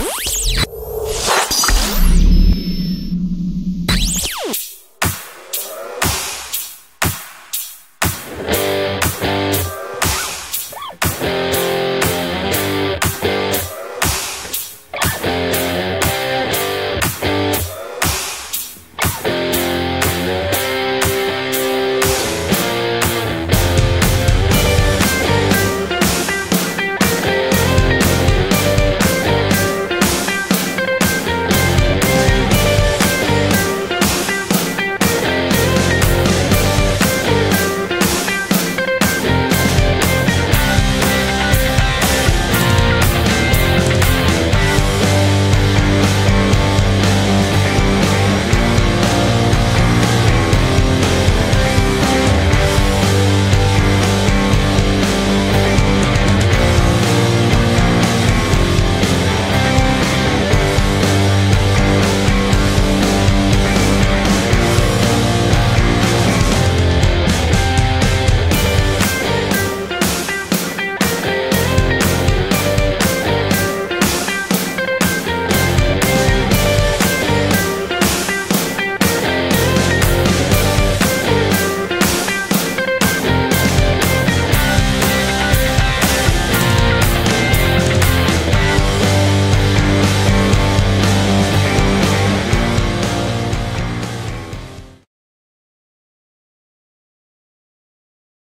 Bye.